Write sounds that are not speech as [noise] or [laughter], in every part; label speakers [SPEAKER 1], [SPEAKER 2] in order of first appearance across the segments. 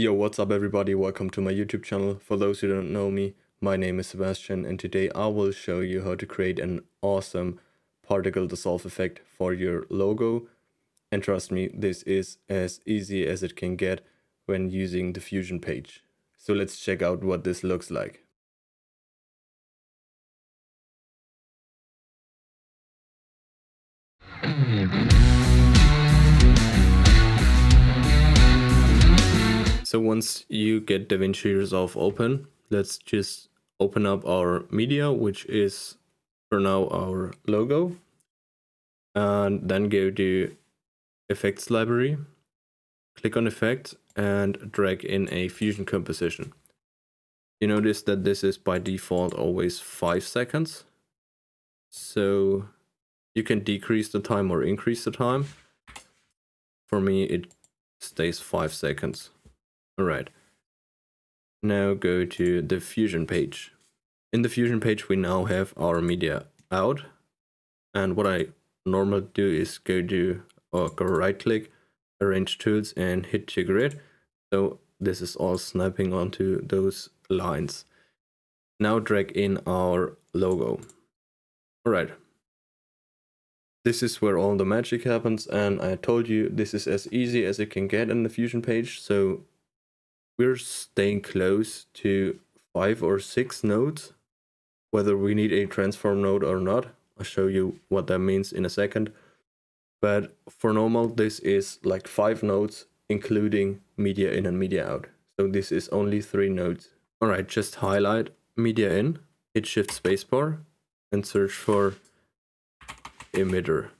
[SPEAKER 1] Yo, what's up everybody? Welcome to my YouTube channel. For those who don't know me, my name is Sebastian and today I will show you how to create an awesome particle dissolve effect for your logo. And trust me, this is as easy as it can get when using the Fusion page. So let's check out what this looks like. [clears throat] So once you get DaVinci Resolve open, let's just open up our media, which is for now our logo. And then go to Effects Library, click on Effect and drag in a Fusion composition. You notice that this is by default always 5 seconds. So you can decrease the time or increase the time. For me it stays 5 seconds. Alright. Now go to the Fusion page. In the Fusion page we now have our media out. And what I normally do is go to or go right click, arrange tools and hit to grid. So this is all snapping onto those lines. Now drag in our logo. Alright. This is where all the magic happens and I told you this is as easy as it can get in the Fusion page. So we're staying close to five or six nodes, whether we need a transform node or not. I'll show you what that means in a second. But for normal, this is like five nodes, including media in and media out. So this is only three nodes. All right, just highlight media in, hit shift spacebar and search for emitter.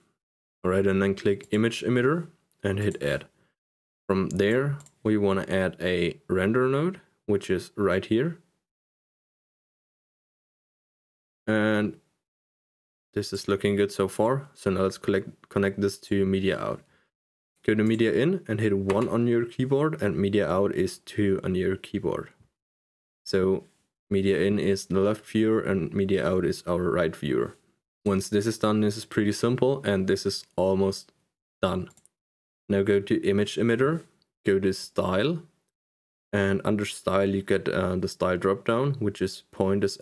[SPEAKER 1] All right, and then click image emitter and hit add. From there, we want to add a render node, which is right here. And this is looking good so far. So now let's collect, connect this to media out. Go to media in and hit 1 on your keyboard and media out is 2 on your keyboard. So media in is the left viewer and media out is our right viewer. Once this is done, this is pretty simple and this is almost done. Now go to image emitter go to style. And under style you get uh, the style drop down which is point is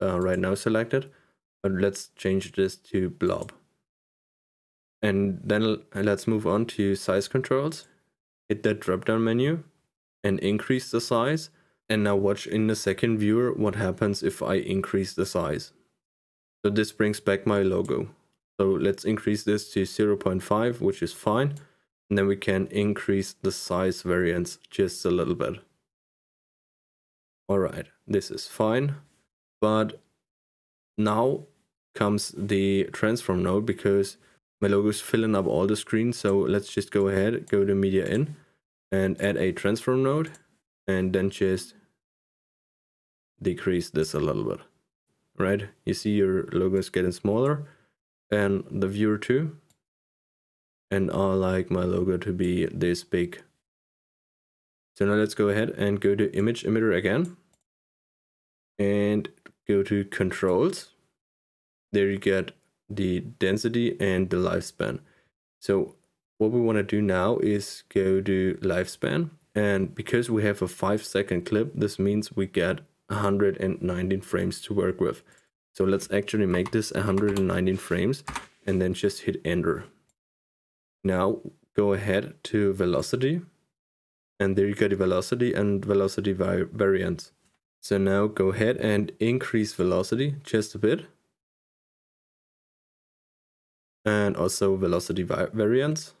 [SPEAKER 1] uh, right now selected. But let's change this to blob. And then let's move on to size controls. Hit that drop down menu and increase the size. And now watch in the second viewer what happens if I increase the size. So this brings back my logo. So let's increase this to 0.5 which is fine and then we can increase the size variance just a little bit. Alright, this is fine. But now comes the transform node because my logo is filling up all the screen. So let's just go ahead, go to media in and add a transform node and then just decrease this a little bit. Right? You see your logo is getting smaller and the viewer too and I like my logo to be this big. So now let's go ahead and go to image emitter again and go to controls. There you get the density and the lifespan. So what we want to do now is go to lifespan and because we have a five second clip, this means we get 119 frames to work with. So let's actually make this 119 frames and then just hit enter. Now go ahead to velocity and there you get the velocity and velocity var variance. So now go ahead and increase velocity just a bit. And also velocity va variance.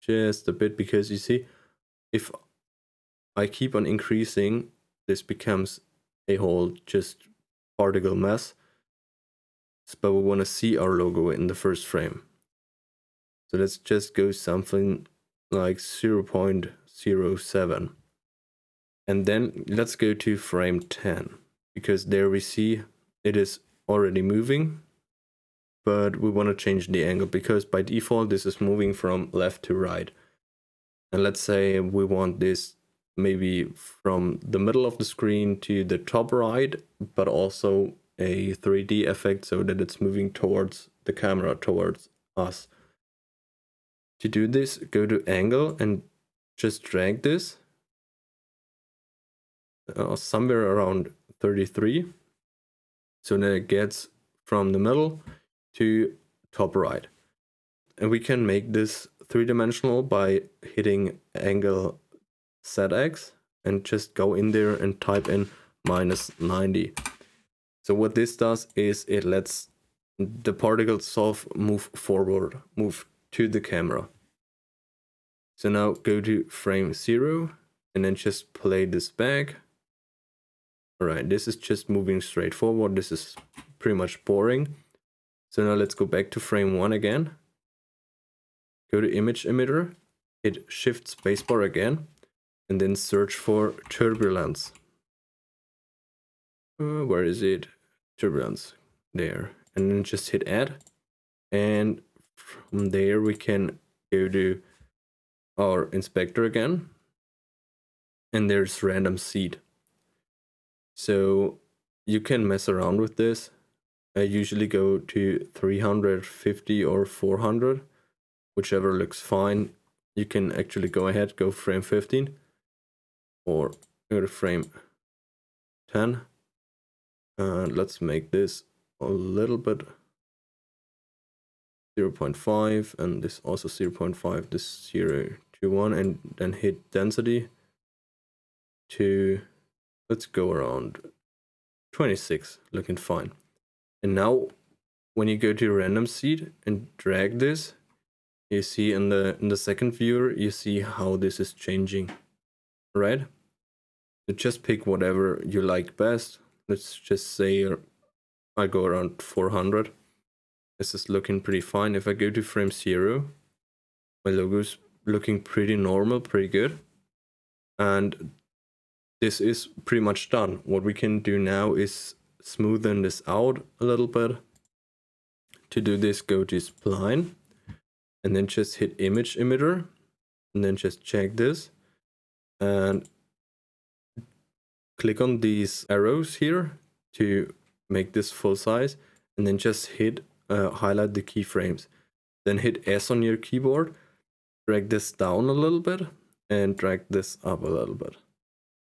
[SPEAKER 1] Just a bit because you see, if I keep on increasing, this becomes a whole just particle mess. But we want to see our logo in the first frame. Let's just go something like 0 0.07. And then let's go to frame 10 because there we see it is already moving but we want to change the angle because by default this is moving from left to right. And let's say we want this maybe from the middle of the screen to the top right, but also a 3D effect so that it's moving towards the camera, towards us. To do this, go to angle and just drag this uh, somewhere around 33. So then it gets from the middle to top right. And we can make this three-dimensional by hitting angle ZX and just go in there and type in minus 90. So what this does is it lets the particle dissolve move forward, move to the camera. So now go to frame zero and then just play this back. All right, this is just moving straight forward. This is pretty much boring. So now let's go back to frame one again. Go to image emitter, hit shift spacebar again, and then search for turbulence. Uh, where is it? Turbulence. There. And then just hit add. And from there we can go to our inspector again. And there's random seed. So you can mess around with this. I usually go to 350 or 400, whichever looks fine. You can actually go ahead, go frame 15 or go to frame 10. And let's make this a little bit 0 0.5 and this also 0 0.5, this 0 to 1 and then hit density to, let's go around 26, looking fine. And now when you go to random seed and drag this, you see in the in the second viewer, you see how this is changing, right? So just pick whatever you like best. Let's just say I go around 400. This is looking pretty fine. If I go to frame zero, my logo's looking pretty normal, pretty good. And this is pretty much done. What we can do now is smoothen this out a little bit. To do this, go to spline and then just hit image emitter and then just check this and click on these arrows here to make this full size and then just hit uh, highlight the keyframes then hit S on your keyboard drag this down a little bit and drag this up a little bit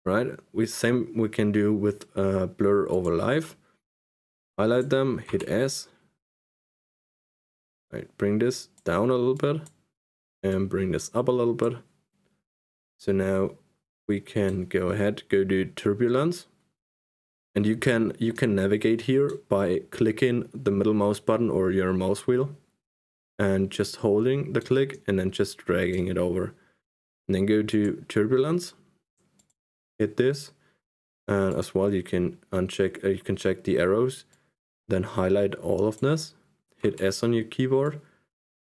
[SPEAKER 1] right? We same we can do with uh, blur over life. Highlight them, hit S. Right, bring this down a little bit and bring this up a little bit. So now we can go ahead, go to turbulence. And you can you can navigate here by clicking the middle mouse button or your mouse wheel and just holding the click and then just dragging it over. And then go to turbulence hit this and as well you can uncheck uh, you can check the arrows then highlight all of this hit s on your keyboard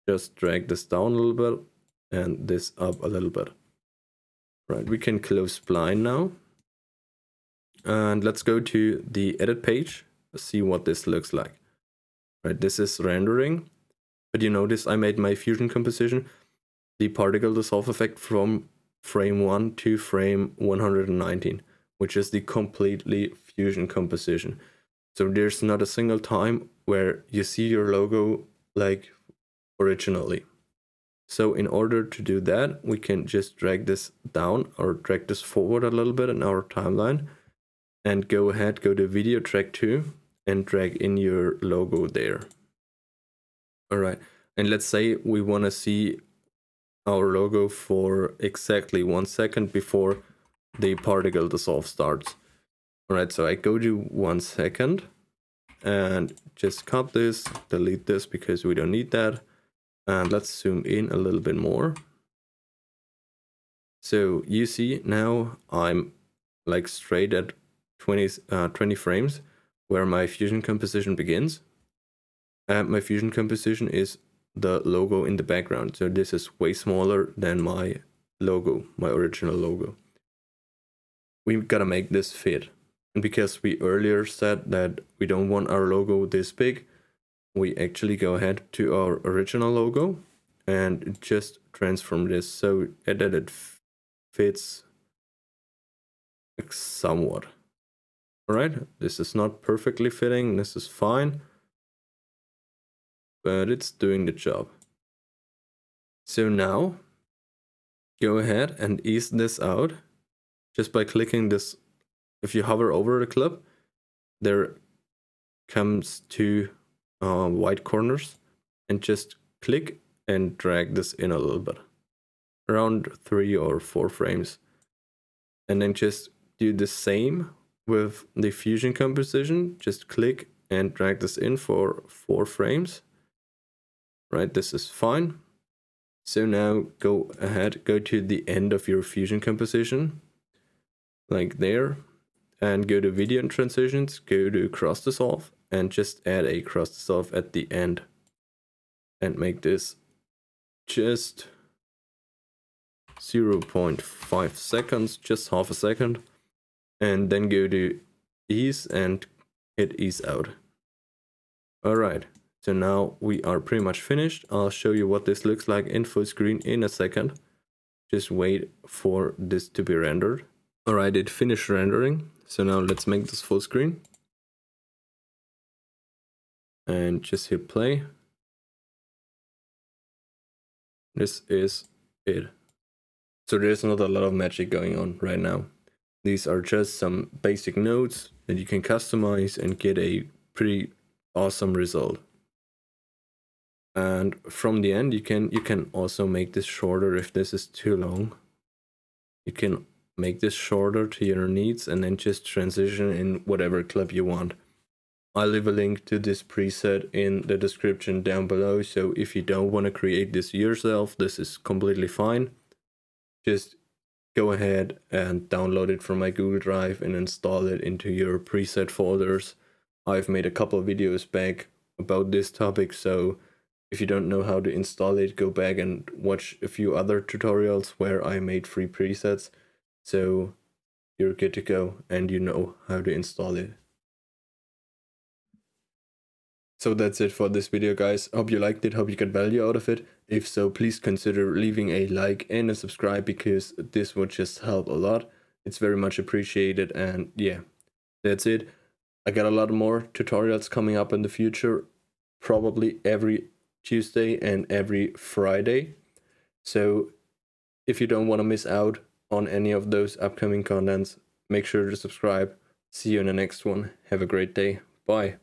[SPEAKER 1] just drag this down a little bit and this up a little bit right we can close spline now and let's go to the edit page see what this looks like right this is rendering but you notice i made my fusion composition the particle dissolve effect from frame 1 to frame 119, which is the completely fusion composition. So there's not a single time where you see your logo like originally. So in order to do that, we can just drag this down or drag this forward a little bit in our timeline and go ahead, go to video track 2 and drag in your logo there. All right. And let's say we want to see our logo for exactly one second before the particle dissolve starts. Alright, so I go to one second and just cut this, delete this because we don't need that. And let's zoom in a little bit more. So you see now I'm like straight at 20, uh, 20 frames where my fusion composition begins. And my fusion composition is the logo in the background. So this is way smaller than my logo, my original logo. We gotta make this fit. And because we earlier said that we don't want our logo this big, we actually go ahead to our original logo and just transform this so that it fits somewhat. Alright, this is not perfectly fitting, this is fine but it's doing the job. So now, go ahead and ease this out just by clicking this if you hover over the clip, there comes two uh, white corners and just click and drag this in a little bit around three or four frames and then just do the same with the fusion composition just click and drag this in for four frames. Right this is fine. So now go ahead go to the end of your fusion composition like there and go to video transitions go to cross dissolve and just add a cross dissolve at the end and make this just 0 0.5 seconds, just half a second, and then go to ease and hit ease out. Alright, so now we are pretty much finished. I'll show you what this looks like in full screen in a second. Just wait for this to be rendered. Alright, it finished rendering. So now let's make this full screen. And just hit play. This is it. So there's not a lot of magic going on right now. These are just some basic nodes that you can customize and get a pretty awesome result. And from the end, you can you can also make this shorter if this is too long. You can make this shorter to your needs and then just transition in whatever clip you want. I'll leave a link to this preset in the description down below. So if you don't want to create this yourself, this is completely fine. Just go ahead and download it from my Google Drive and install it into your preset folders. I've made a couple of videos back about this topic. So if you don't know how to install it, go back and watch a few other tutorials where I made free presets. So you're good to go and you know how to install it. So that's it for this video guys. Hope you liked it, hope you got value out of it. If so, please consider leaving a like and a subscribe because this would just help a lot. It's very much appreciated and yeah, that's it. I got a lot more tutorials coming up in the future, probably every Tuesday and every Friday. So if you don't want to miss out on any of those upcoming contents, make sure to subscribe. See you in the next one. Have a great day. Bye.